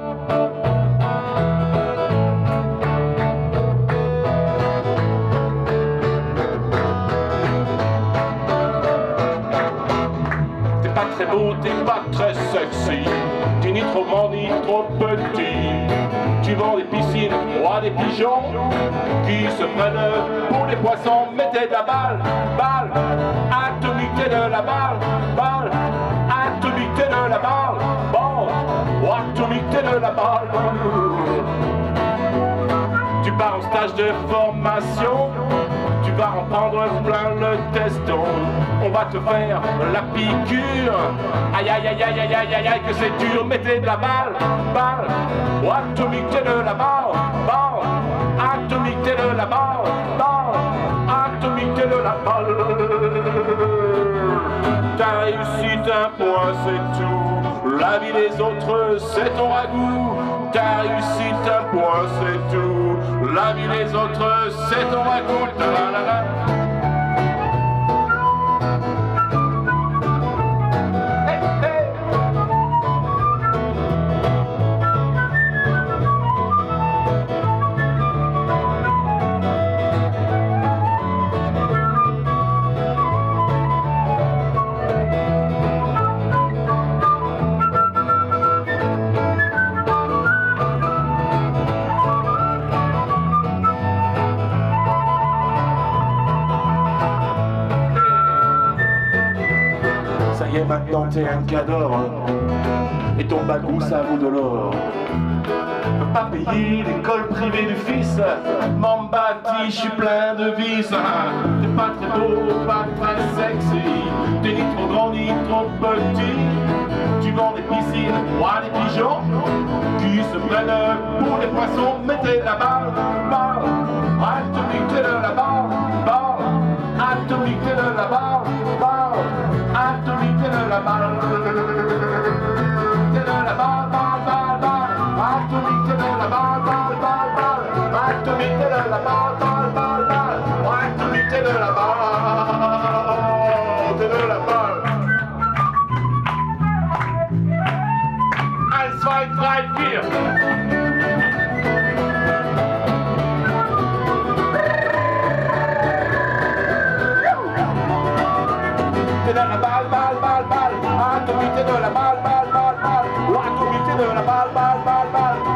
T'es pas très beau, t'es pas très sexy. T'es ni trop grand ni trop petit. Tu vends des piscines, roi des pigeons qui se prennent pour des poissons. Mettez de la balle, balle, atomique t'es de la balle, Tu pars en stage de formation, tu vas en prendre plein le teston. On va te faire la piqûre. Aïe aïe aïe aïe aïe aïe aïe aïe que c'est dur. Mettez de la balle, balle. Ou atomique t'es de la balle, balle. Atomique t'es de la balle, balle. Atomique t'es de la balle. Ta réussite un point c'est tout. La vie des autres c'est ton ragoût. Ta réussite un point c'est tout. La vie des autres c'est ton ragoût. Ta-la-la-la. Hey, Est, maintenant t'es un cador. Et ton bagou, ça vaut de l'or. Pas payer l'école privée du fils. M'embâtis, je suis plein de vices. T'es pas très beau, pas très sexy. T'es ni trop grand ni trop petit. Tu vends des piscines, moi des pigeons. Qui se prennent pour des poissons. Mettez la balle, balle. Atomique, de la balle, balle. Atomique, de la balle. Atomique, t'es de balle, balle, balle.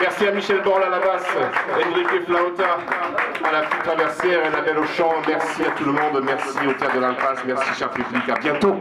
Merci à Michel Borle à la basse, Enrique Flauta à la flûte traversière et la. Merci à tout le monde, merci au Théâtre de l'Alpace, merci cher public, à bientôt.